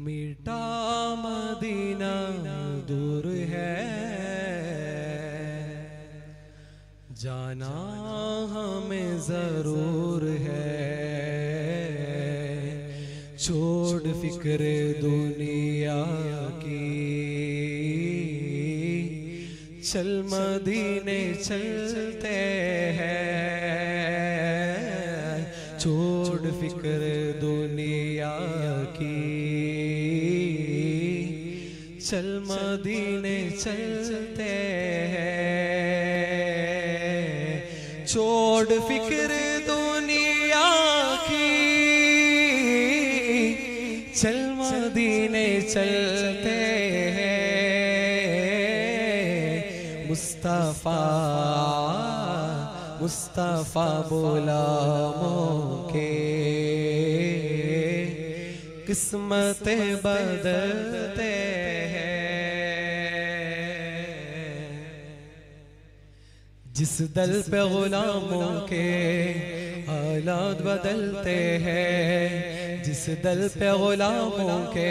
मीठा मदीना दूर है। जाना हमें ज़रूर है। छोड़ फ़िक्र दुनिया की। चल मदीने चलते हैं। छोड़ फ़िक्र दुनिया की। चल मदीने चलते हैं। छोड़ फ़िक्र दुनिया की। चल मदीने चलते हैं। मुस्तफ़ा मुस्तफ़ा बोला मोके किस्मत बदलते जिस दल पे गुलामों के हालात बदलते हैं। जिस दल पे गुलामों के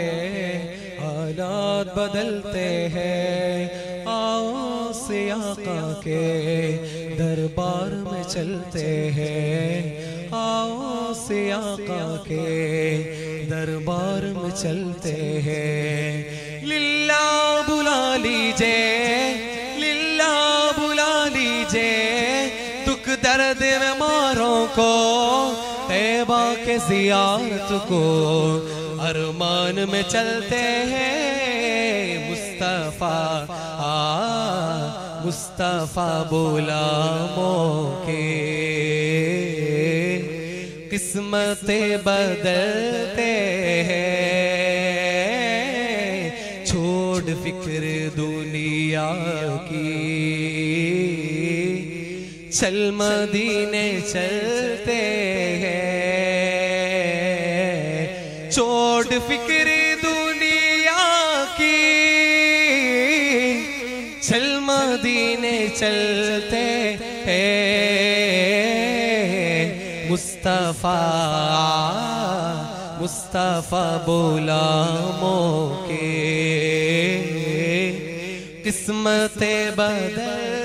हालात बदलते हैं। आओ से आका के दरबार में चलते हैं। आओ से आका के दरबार में चलते हैं। लिल्ला बुला लीजिए। दर्द में मारों को, तैबा के जियारत को। अरमान में चलते हैं, मुस्तफ़ा, आ, मुस्तफ़ा बोला मोके। किस्मत बदलते हैं, छोड़ फ़िक्र दुनिया की। चल मदीने चलते हैं। छोड़ फ़िक्र दुनिया की। चल मदीने चलते हैं। मुस्तफ़ा मुस्तफ़ा बोला मोके किस्मत बदलते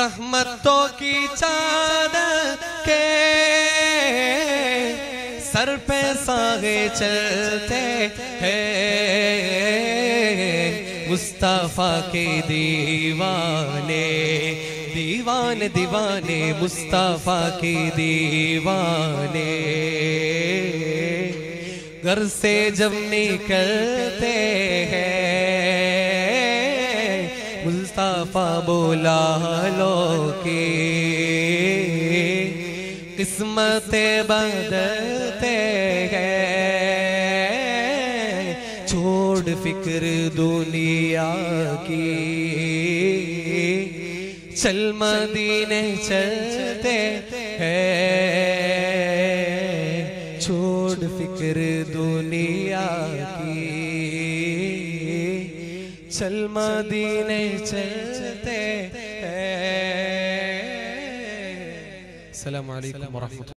रहमतों की चादर के सर पे सागे चलते हैं। मुस्तफ़ा के दीवाने दीवाने दीवाने मुस्तफ़ा के दीवाने। घर से जब निकलते हैं मुस्तफ़ा बोला लो की, किस्मत बदलते हैं, छोड़ फ़िक्र दुनिया की, चल मदीने चलते हैं, छोड़ फ़िक्र दुनिया की। चल मदीने चलते हैं सलाम अलैकुम वरहमतुल्लाह